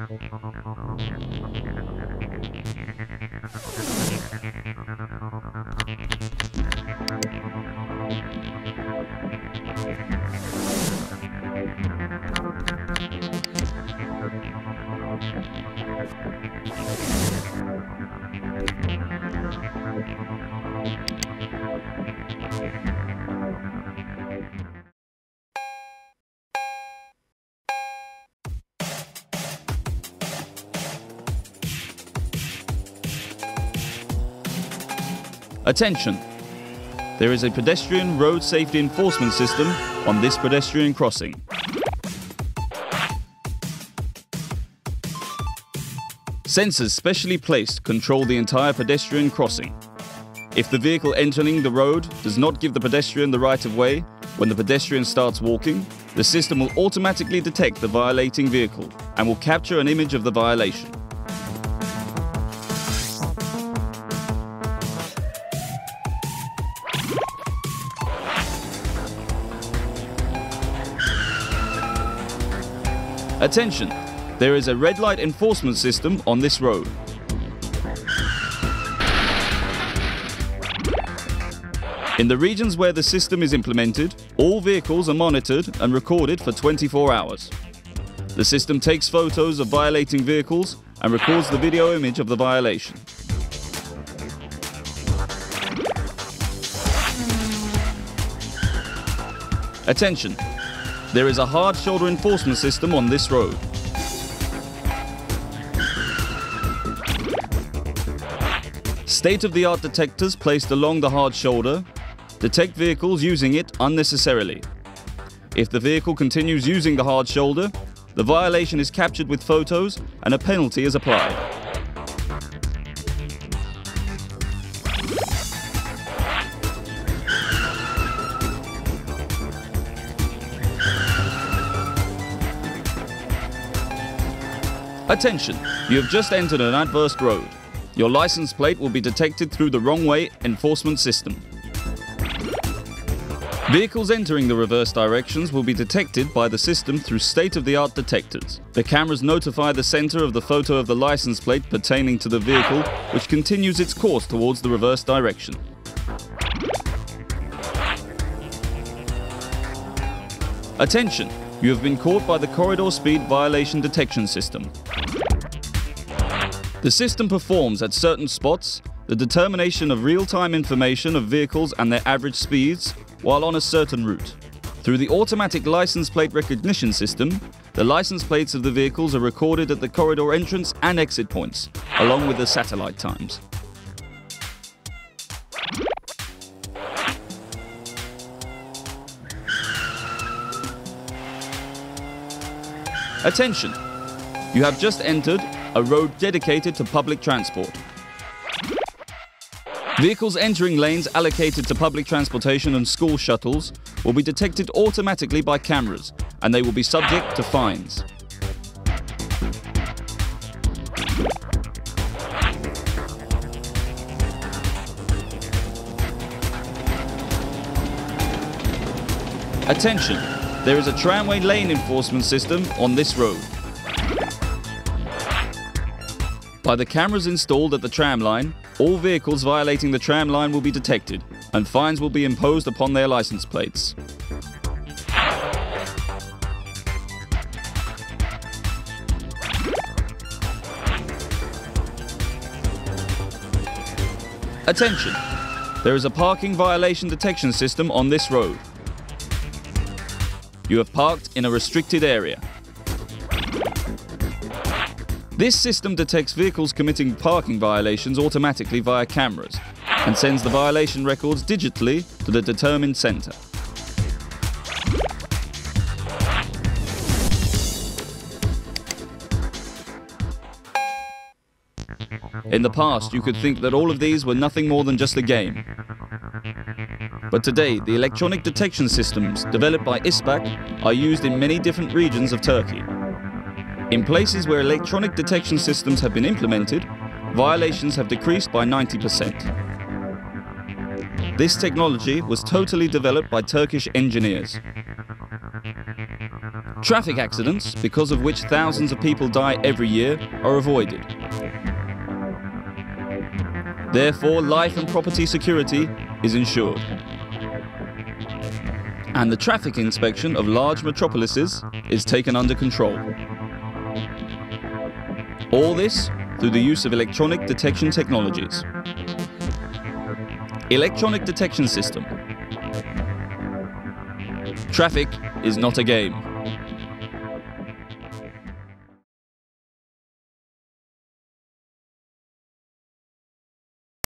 I'm gonna go get some more of this. Attention! There is a pedestrian road safety enforcement system on this pedestrian crossing. Sensors specially placed control the entire pedestrian crossing. If the vehicle entering the road does not give the pedestrian the right of way when the pedestrian starts walking, the system will automatically detect the violating vehicle and will capture an image of the violation. Attention! There is a red light enforcement system on this road. In the regions where the system is implemented, all vehicles are monitored and recorded for 24 hours. The system takes photos of violating vehicles and records the video image of the violation. Attention! There is a hard shoulder enforcement system on this road. State-of-the-art detectors placed along the hard shoulder detect vehicles using it unnecessarily. If the vehicle continues using the hard shoulder, the violation is captured with photos and a penalty is applied. Attention, you have just entered an adverse road. Your license plate will be detected through the wrong way enforcement system. Vehicles entering the reverse directions will be detected by the system through state-of-the-art detectors. The cameras notify the center of the photo of the license plate pertaining to the vehicle, which continues its course towards the reverse direction. Attention! You have been caught by the corridor speed violation detection system. The system performs at certain spots the determination of real-time information of vehicles and their average speeds while on a certain route. Through the automatic license plate recognition system, the license plates of the vehicles are recorded at the corridor entrance and exit points, along with the satellite times. Attention! You have just entered a road dedicated to public transport. Vehicles entering lanes allocated to public transportation and school shuttles will be detected automatically by cameras and they will be subject to fines. Attention, there is a tramway lane enforcement system on this road. By the cameras installed at the tram line, all vehicles violating the tram line will be detected and fines will be imposed upon their license plates. Attention! There is a parking violation detection system on this road. You have parked in a restricted area. This system detects vehicles committing parking violations automatically via cameras and sends the violation records digitally to the determined centre. In the past, you could think that all of these were nothing more than just a game. But today, the electronic detection systems developed by İSBAK are used in many different regions of Turkey. In places where electronic detection systems have been implemented, violations have decreased by 90%. This technology was totally developed by Turkish engineers. Traffic accidents, because of which thousands of people die every year, are avoided. Therefore, life and property security is ensured. And the traffic inspection of large metropolises is taken under control. All this through the use of electronic detection technologies. Electronic detection system. Traffic is not a game.